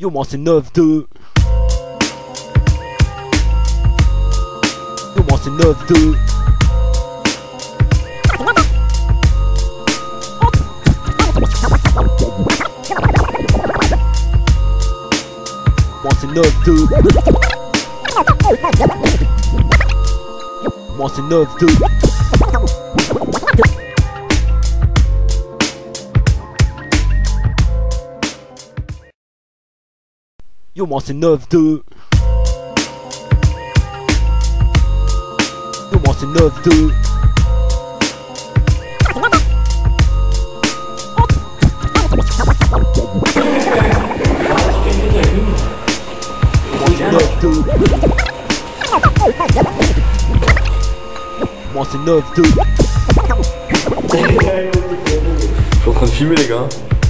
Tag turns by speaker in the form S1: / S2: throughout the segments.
S1: Yo, moi c'est 9-2. Yo, moi c'est 9-2. Moi c'est 9-2. Moi c'est 9-2. Yo, moi c'est 9-2. Yo, moi c'est 9-2. Moi c'est 9-2
S2: Faut continuer les gars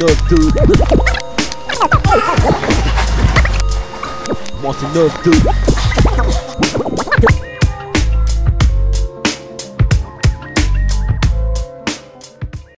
S1: Moi dude. 9-2. Moi c'est 9-2.